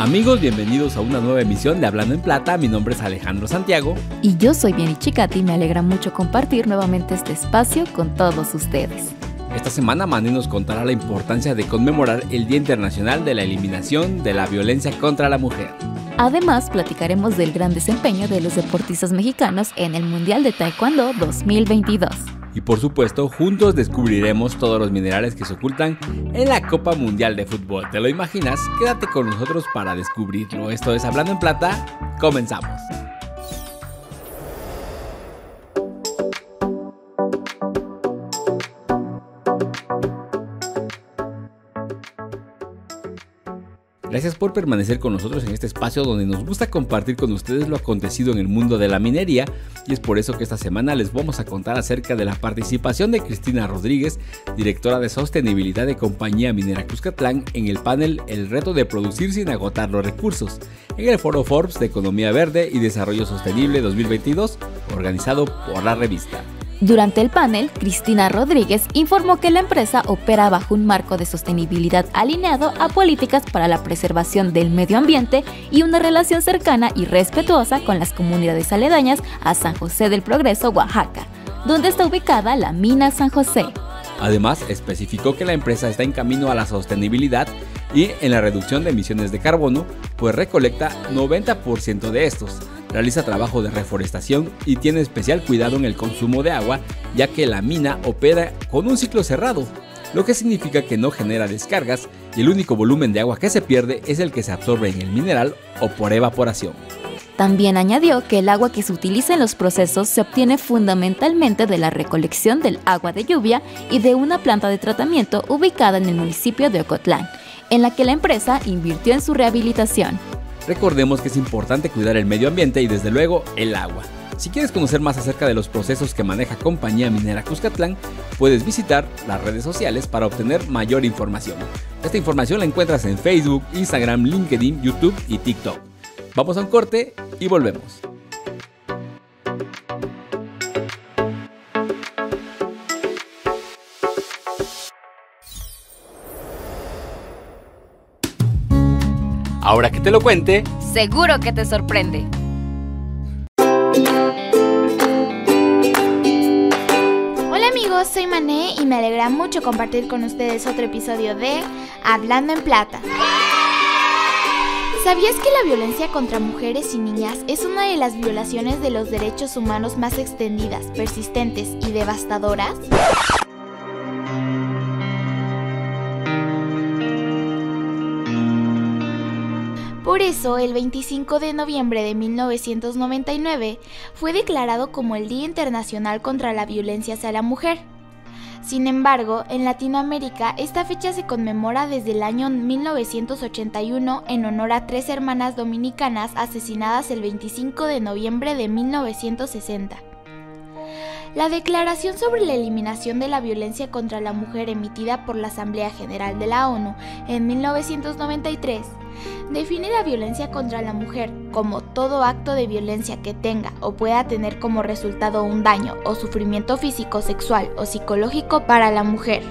Amigos, bienvenidos a una nueva emisión de Hablando en Plata. Mi nombre es Alejandro Santiago. Y yo soy Vieni Chicati y me alegra mucho compartir nuevamente este espacio con todos ustedes. Esta semana Manny nos contará la importancia de conmemorar el Día Internacional de la Eliminación de la Violencia contra la Mujer. Además, platicaremos del gran desempeño de los deportistas mexicanos en el Mundial de Taekwondo 2022. Y por supuesto, juntos descubriremos todos los minerales que se ocultan en la Copa Mundial de Fútbol. ¿Te lo imaginas? Quédate con nosotros para descubrirlo. Esto es Hablando en Plata. Comenzamos. Gracias por permanecer con nosotros en este espacio donde nos gusta compartir con ustedes lo acontecido en el mundo de la minería y es por eso que esta semana les vamos a contar acerca de la participación de Cristina Rodríguez, directora de sostenibilidad de Compañía Minera Cuscatlán, en el panel El reto de producir sin agotar los recursos, en el foro Forbes de Economía Verde y Desarrollo Sostenible 2022, organizado por la revista. Durante el panel, Cristina Rodríguez informó que la empresa opera bajo un marco de sostenibilidad alineado a políticas para la preservación del medio ambiente y una relación cercana y respetuosa con las comunidades aledañas a San José del Progreso, Oaxaca, donde está ubicada la mina San José. Además, especificó que la empresa está en camino a la sostenibilidad y en la reducción de emisiones de carbono, pues recolecta 90% de estos realiza trabajo de reforestación y tiene especial cuidado en el consumo de agua, ya que la mina opera con un ciclo cerrado, lo que significa que no genera descargas y el único volumen de agua que se pierde es el que se absorbe en el mineral o por evaporación. También añadió que el agua que se utiliza en los procesos se obtiene fundamentalmente de la recolección del agua de lluvia y de una planta de tratamiento ubicada en el municipio de Ocotlán, en la que la empresa invirtió en su rehabilitación. Recordemos que es importante cuidar el medio ambiente y desde luego el agua. Si quieres conocer más acerca de los procesos que maneja Compañía Minera Cuscatlán, puedes visitar las redes sociales para obtener mayor información. Esta información la encuentras en Facebook, Instagram, LinkedIn, YouTube y TikTok. Vamos a un corte y volvemos. Ahora que te lo cuente, seguro que te sorprende. Hola amigos, soy Mané y me alegra mucho compartir con ustedes otro episodio de Hablando en Plata. ¿Sabías que la violencia contra mujeres y niñas es una de las violaciones de los derechos humanos más extendidas, persistentes y devastadoras? Por eso, el 25 de noviembre de 1999 fue declarado como el Día Internacional contra la Violencia hacia la Mujer. Sin embargo, en Latinoamérica esta fecha se conmemora desde el año 1981 en honor a tres hermanas dominicanas asesinadas el 25 de noviembre de 1960. La Declaración sobre la Eliminación de la Violencia contra la Mujer emitida por la Asamblea General de la ONU en 1993 define la violencia contra la mujer como todo acto de violencia que tenga o pueda tener como resultado un daño o sufrimiento físico, sexual o psicológico para la mujer.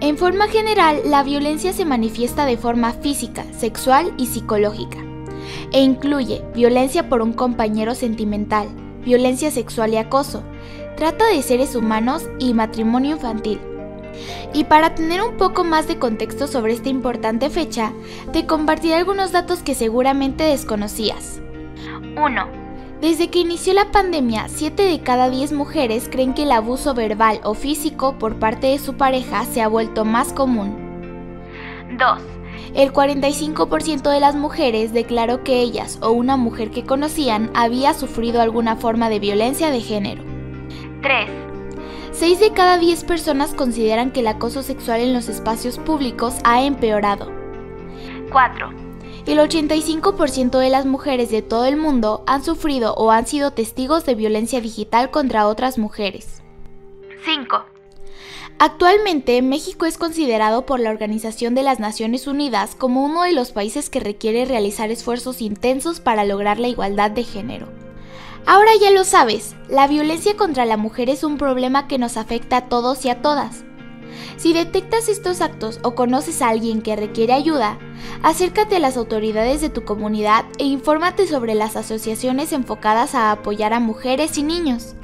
En forma general, la violencia se manifiesta de forma física, sexual y psicológica, e incluye violencia por un compañero sentimental, violencia sexual y acoso, trata de seres humanos y matrimonio infantil. Y para tener un poco más de contexto sobre esta importante fecha, te compartiré algunos datos que seguramente desconocías. 1. Desde que inició la pandemia, 7 de cada 10 mujeres creen que el abuso verbal o físico por parte de su pareja se ha vuelto más común. 2. El 45% de las mujeres declaró que ellas o una mujer que conocían había sufrido alguna forma de violencia de género. 3. 6 de cada 10 personas consideran que el acoso sexual en los espacios públicos ha empeorado. 4. El 85% de las mujeres de todo el mundo han sufrido o han sido testigos de violencia digital contra otras mujeres. 5. Actualmente, México es considerado por la Organización de las Naciones Unidas como uno de los países que requiere realizar esfuerzos intensos para lograr la igualdad de género. Ahora ya lo sabes, la violencia contra la mujer es un problema que nos afecta a todos y a todas. Si detectas estos actos o conoces a alguien que requiere ayuda, acércate a las autoridades de tu comunidad e infórmate sobre las asociaciones enfocadas a apoyar a mujeres y niños.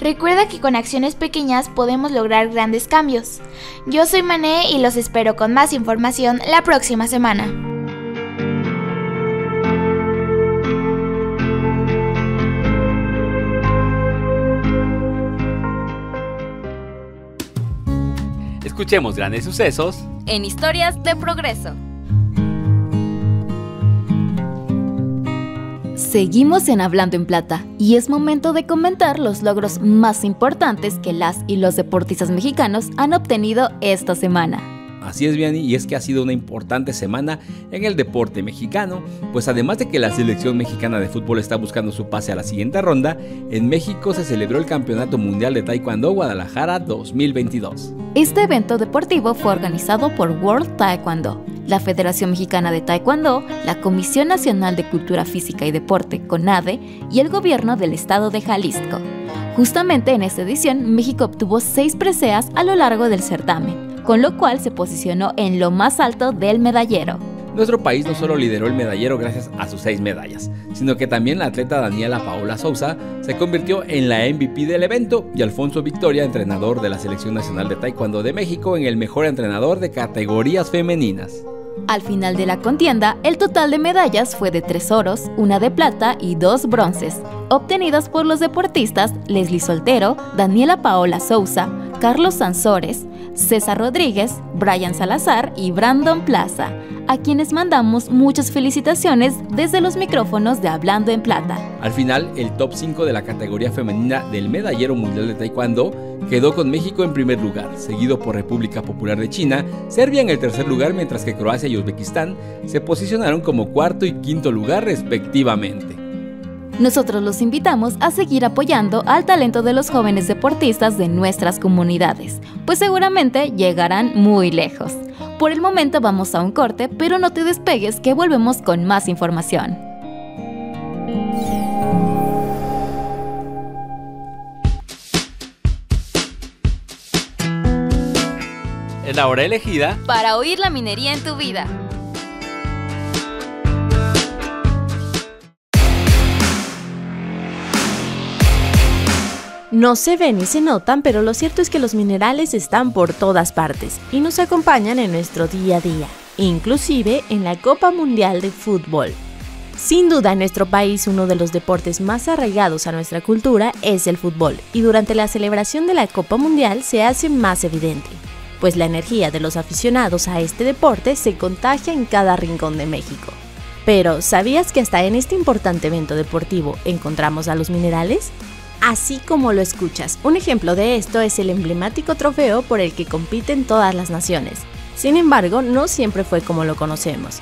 Recuerda que con acciones pequeñas podemos lograr grandes cambios. Yo soy Mané y los espero con más información la próxima semana. Escuchemos grandes sucesos en historias de progreso. Seguimos en Hablando en Plata y es momento de comentar los logros más importantes que las y los deportistas mexicanos han obtenido esta semana. Así es, Vianney, y es que ha sido una importante semana en el deporte mexicano, pues además de que la selección mexicana de fútbol está buscando su pase a la siguiente ronda, en México se celebró el Campeonato Mundial de Taekwondo Guadalajara 2022. Este evento deportivo fue organizado por World Taekwondo, la Federación Mexicana de Taekwondo, la Comisión Nacional de Cultura Física y Deporte, CONADE, y el gobierno del estado de Jalisco. Justamente en esta edición, México obtuvo seis preseas a lo largo del certamen con lo cual se posicionó en lo más alto del medallero. Nuestro país no solo lideró el medallero gracias a sus seis medallas, sino que también la atleta Daniela Paola Sousa se convirtió en la MVP del evento y Alfonso Victoria, entrenador de la Selección Nacional de Taekwondo de México, en el mejor entrenador de categorías femeninas. Al final de la contienda, el total de medallas fue de tres oros, una de plata y dos bronces, obtenidas por los deportistas Leslie Soltero, Daniela Paola Sousa, Carlos Sansores, César Rodríguez, Brian Salazar y Brandon Plaza, a quienes mandamos muchas felicitaciones desde los micrófonos de Hablando en Plata. Al final, el top 5 de la categoría femenina del medallero mundial de Taekwondo quedó con México en primer lugar, seguido por República Popular de China, Serbia en el tercer lugar, mientras que Croacia y Uzbekistán se posicionaron como cuarto y quinto lugar respectivamente. Nosotros los invitamos a seguir apoyando al talento de los jóvenes deportistas de nuestras comunidades, pues seguramente llegarán muy lejos. Por el momento vamos a un corte, pero no te despegues que volvemos con más información. Es la hora elegida para oír la minería en tu vida. No se ven ni se notan, pero lo cierto es que los minerales están por todas partes y nos acompañan en nuestro día a día, inclusive en la Copa Mundial de Fútbol. Sin duda en nuestro país uno de los deportes más arraigados a nuestra cultura es el fútbol y durante la celebración de la Copa Mundial se hace más evidente, pues la energía de los aficionados a este deporte se contagia en cada rincón de México. Pero, ¿sabías que hasta en este importante evento deportivo encontramos a los minerales? Así como lo escuchas. Un ejemplo de esto es el emblemático trofeo por el que compiten todas las naciones. Sin embargo, no siempre fue como lo conocemos.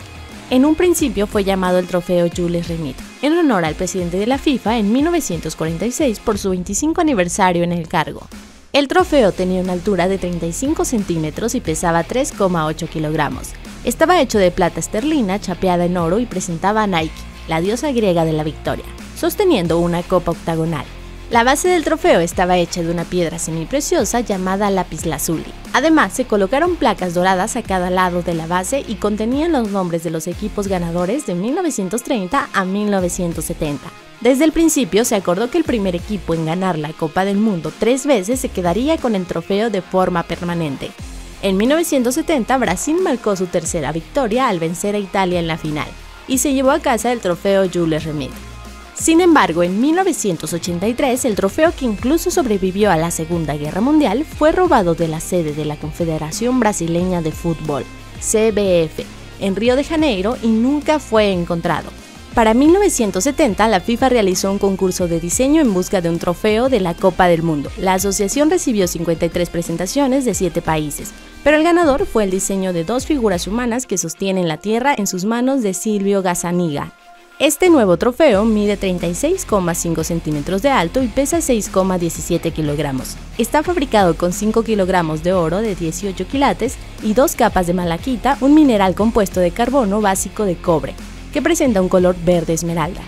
En un principio fue llamado el trofeo Jules Rimet, en honor al presidente de la FIFA en 1946 por su 25 aniversario en el cargo. El trofeo tenía una altura de 35 centímetros y pesaba 3,8 kilogramos. Estaba hecho de plata esterlina chapeada en oro y presentaba a Nike, la diosa griega de la victoria, sosteniendo una copa octagonal. La base del trofeo estaba hecha de una piedra semipreciosa llamada lapislázuli. Además, se colocaron placas doradas a cada lado de la base y contenían los nombres de los equipos ganadores de 1930 a 1970. Desde el principio se acordó que el primer equipo en ganar la Copa del Mundo tres veces se quedaría con el trofeo de forma permanente. En 1970 Brasil marcó su tercera victoria al vencer a Italia en la final y se llevó a casa el trofeo Jules Rimet. Sin embargo, en 1983, el trofeo que incluso sobrevivió a la Segunda Guerra Mundial fue robado de la sede de la Confederación Brasileña de Fútbol, CBF, en Río de Janeiro y nunca fue encontrado. Para 1970, la FIFA realizó un concurso de diseño en busca de un trofeo de la Copa del Mundo. La asociación recibió 53 presentaciones de 7 países, pero el ganador fue el diseño de dos figuras humanas que sostienen la Tierra en sus manos de Silvio Gazzaniga, este nuevo trofeo mide 36,5 centímetros de alto y pesa 6,17 kilogramos. Está fabricado con 5 kilogramos de oro de 18 quilates y dos capas de malaquita, un mineral compuesto de carbono básico de cobre, que presenta un color verde esmeralda.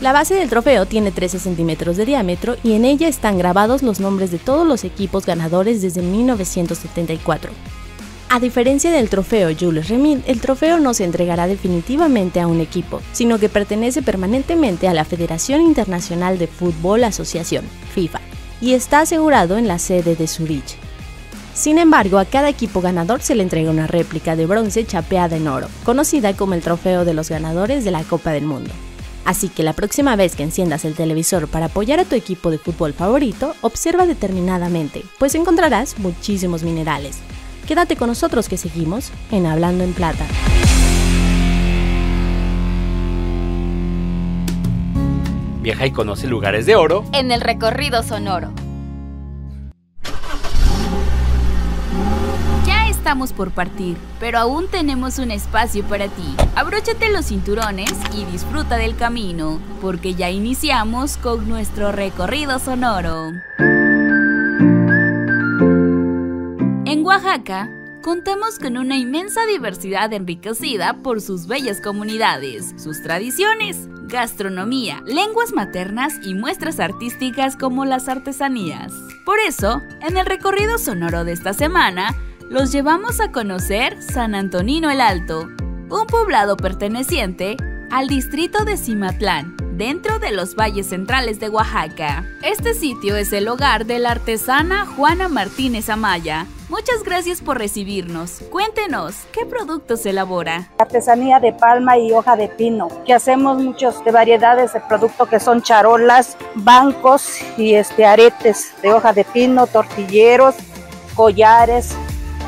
La base del trofeo tiene 13 centímetros de diámetro y en ella están grabados los nombres de todos los equipos ganadores desde 1974. A diferencia del trofeo Jules Remit, el trofeo no se entregará definitivamente a un equipo, sino que pertenece permanentemente a la Federación Internacional de Fútbol Asociación, FIFA, y está asegurado en la sede de Zurich. Sin embargo, a cada equipo ganador se le entrega una réplica de bronce chapeada en oro, conocida como el trofeo de los ganadores de la Copa del Mundo. Así que la próxima vez que enciendas el televisor para apoyar a tu equipo de fútbol favorito, observa determinadamente, pues encontrarás muchísimos minerales. Quédate con nosotros que seguimos en Hablando en Plata. Viaja y conoce lugares de oro en el recorrido sonoro. estamos por partir, pero aún tenemos un espacio para ti. Abróchate los cinturones y disfruta del camino, porque ya iniciamos con nuestro recorrido sonoro. Oaxaca, contamos con una inmensa diversidad enriquecida por sus bellas comunidades, sus tradiciones, gastronomía, lenguas maternas y muestras artísticas como las artesanías. Por eso, en el recorrido sonoro de esta semana, los llevamos a conocer San Antonino el Alto, un poblado perteneciente al distrito de Cimatlán, dentro de los valles centrales de Oaxaca. Este sitio es el hogar de la artesana Juana Martínez Amaya. Muchas gracias por recibirnos. Cuéntenos, ¿qué productos elabora? Artesanía de palma y hoja de pino, que hacemos muchas de variedades de productos que son charolas, bancos y este aretes de hoja de pino, tortilleros, collares,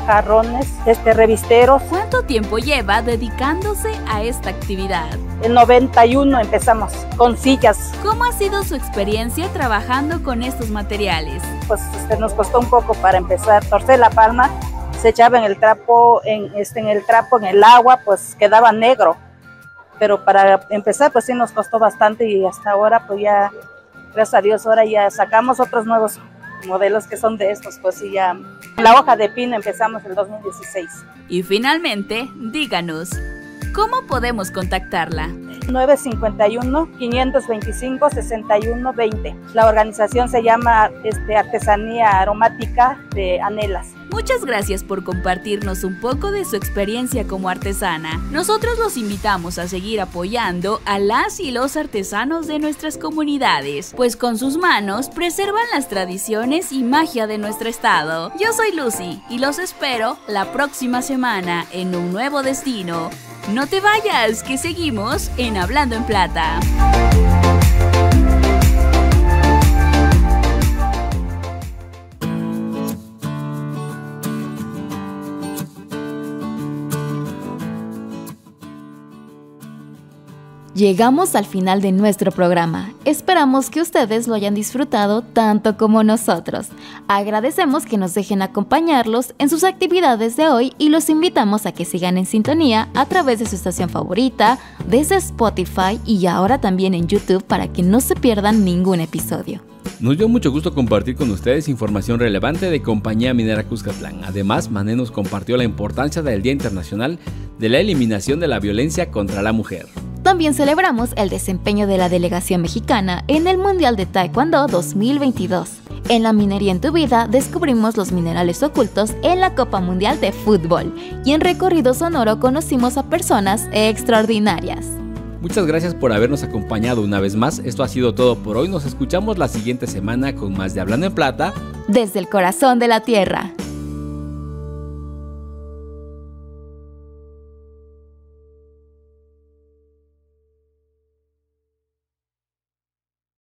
jarrones, este revisteros. ¿Cuánto tiempo lleva dedicándose a esta actividad? En 91 empezamos con sillas. ¿Cómo ha sido su experiencia trabajando con estos materiales? Pues este, nos costó un poco para empezar. Torcer la palma, se echaba en el trapo, en, este, en el trapo, en el agua, pues quedaba negro. Pero para empezar, pues sí nos costó bastante y hasta ahora, pues ya, gracias a Dios, ahora ya sacamos otros nuevos modelos que son de estos, pues ya. La hoja de pino empezamos el 2016. Y finalmente, díganos, ¿cómo podemos contactarla? 951-525-6120. La organización se llama este, Artesanía Aromática de Anelas. Muchas gracias por compartirnos un poco de su experiencia como artesana. Nosotros los invitamos a seguir apoyando a las y los artesanos de nuestras comunidades, pues con sus manos preservan las tradiciones y magia de nuestro estado. Yo soy Lucy y los espero la próxima semana en un nuevo destino. No te vayas, que seguimos en Hablando en Plata. Llegamos al final de nuestro programa. Esperamos que ustedes lo hayan disfrutado tanto como nosotros. Agradecemos que nos dejen acompañarlos en sus actividades de hoy y los invitamos a que sigan en sintonía a través de su estación favorita, desde Spotify y ahora también en YouTube para que no se pierdan ningún episodio. Nos dio mucho gusto compartir con ustedes información relevante de Compañía Minera Cuscatlán. Además, Mané nos compartió la importancia del Día Internacional de la Eliminación de la Violencia contra la Mujer. También celebramos el desempeño de la delegación mexicana en el Mundial de Taekwondo 2022. En la minería en tu vida descubrimos los minerales ocultos en la Copa Mundial de Fútbol y en recorrido sonoro conocimos a personas extraordinarias. Muchas gracias por habernos acompañado una vez más. Esto ha sido todo por hoy. Nos escuchamos la siguiente semana con más de Hablando en Plata. Desde el corazón de la Tierra.